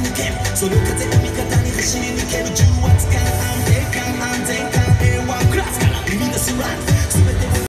抜けその風が味方に走り抜ける重圧感。安定感安全感平和。クラスから耳み出すラン